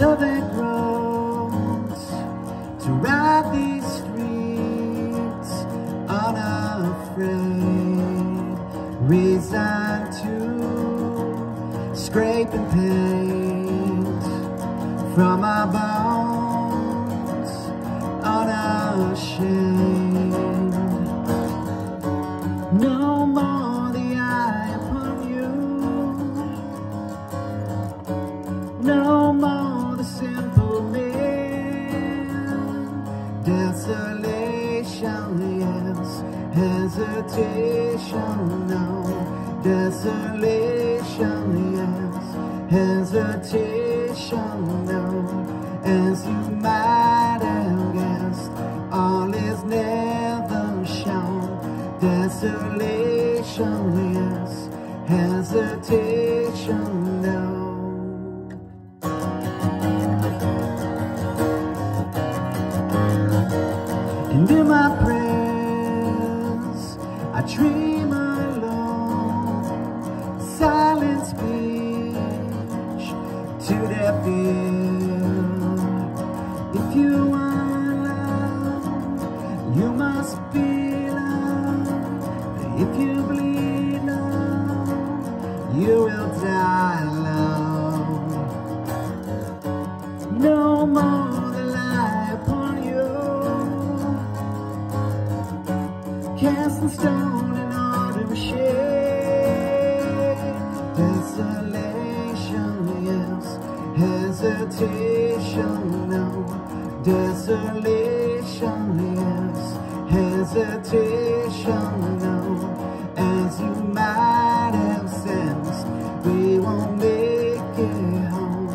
that grows to ride these streets unafraid, resigned to scrape and paint from our bones, unashamed. Yes. Hesitation, no. Desolation, yes. Hesitation, no. As you might have guessed, all is never shown. Desolation, yes. Hesitation, no. And in my prayers, I dream alone, silent speech to their fear. If you are love, you must be love. If you bleed love, you will die love. Stone in autumn shade. Desolation, yes. Hesitation, no. Desolation, yes. Hesitation, no. As you might have sensed, we won't make it home.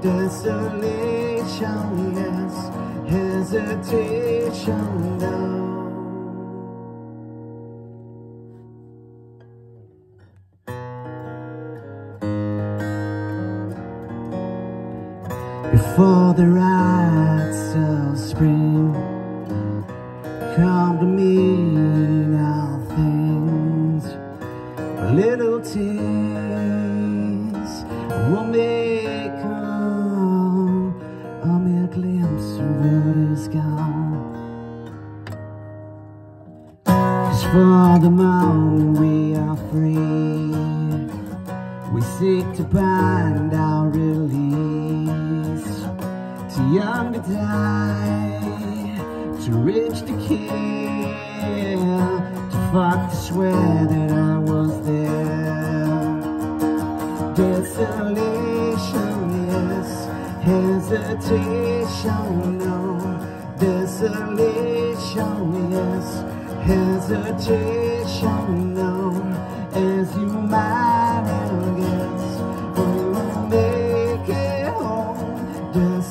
Desolation, yes. Hesitation, no. Before the rites of spring come to mean all things, a little tears will make a mere glimpse of what is gone. Cause for the moment we are free, we seek to bind our release. Too young to die, too rich to care, to fuck to swear that I was there. Desolation, is hesitation, no. Desolation, yes, hesitation, no.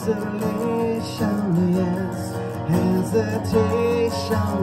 Desolation, yes, hesitation,